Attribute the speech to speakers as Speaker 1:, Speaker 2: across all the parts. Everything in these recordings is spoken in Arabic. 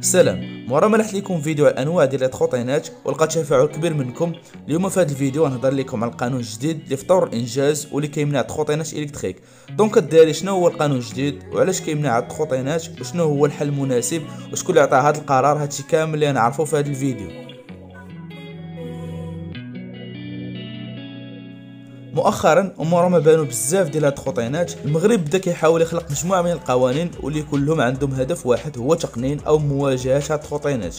Speaker 1: سلام. مورا ما لحت لكم فيديو على أنواع ديال ال trottinettes ولقات تفاعل كبير منكم. اليوم في هذا الفيديو غنهضر لكم على القانون الجديد اللي فطور الانجاز واللي كيمنع ال trottinettes électriques. donc الدراري شنو هو القانون الجديد وعلاش كيمنع ال trottinettes وشنو هو الحل المناسب وشكون اللي عطى هذا القرار هادشي كامل اللي نعرفو في هذا الفيديو. مؤخرا مورا ما بانوا بزاف ديال هاد ال trottinettes. المغرب بدا كيحاول يخلق مجموعة من القوانين واللي كلهم عندهم هدف واحد هو تقنين أو مواجهة هاد ال trottinettes.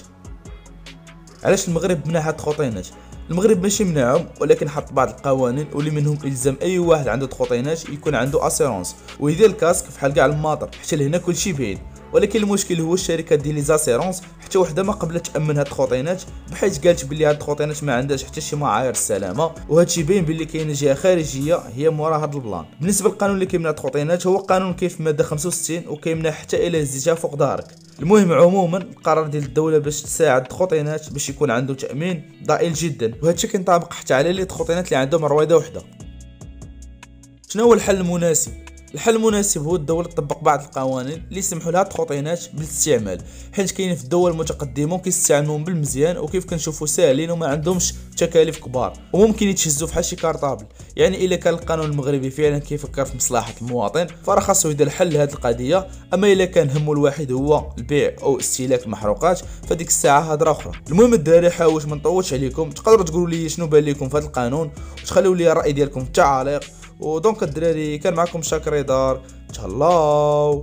Speaker 1: علاش المغرب منع هاد ال trottinettes؟ المغرب ماشي منعهم ولكن حط بعض القوانين واللي منهم الزام أي واحد عنده trottinette يكون عنده assurance ويدير ال casque فحال كاع الماطر حتى لهنا كلشي بعيد. ولكن المشكل هو الشركات ديال les assurances حتى وحدة ما قبلت تأمن هاد ال trottinettes بحيث قالت بلي هاد ال trottinettes ما عندهاش حتى شي معايير السلامة وهادشي باين بلي كاينة جهة خارجية هي مورا هاد ال plan. بالنسبة للقانون اللي كيمنع ال trottinettes هو قانون كيف مادة 65 وكيمنع حتى إلى هزيتها فوق ظهرك. المهم عموما القرار ديال الدولة باش تساعد الخوطينات باش يكون عنده تأمين ضئيل جدا وهادشي كينطبق حتى على لي الخوطينات اللي عندهم رويدة وحدة. شنو هو الحل المناسب؟ الحل المناسب هو الدولة تطبق بعض القوانين اللي يسمحوا لها التخوطينات بالاستعمال حيت كاينين في الدول المتقدمة وكيستعملوهم بالمزيان وكيف كنشوفوا ساهلين وما عندهمش تكاليف كبار وممكن يتشزوا في شي كارطابل. يعني إلا كان القانون المغربي فعلا كيفكر في مصلحة المواطن فراه خاصو يدير حل لهذه القضية. أما إلا كان همه الوحيد هو البيع أو استهلاك المحروقات فديك الساعة هضرة أخرى. المهم الدراري حاولت ما نطولش عليكم تقدروا تقولوا لي شنو بان لكم في هذا القانون وتخليوا لي الرأي ديالكم في التعاليق. ودونك الدراري كان معكم شاكر دار. تهلاو!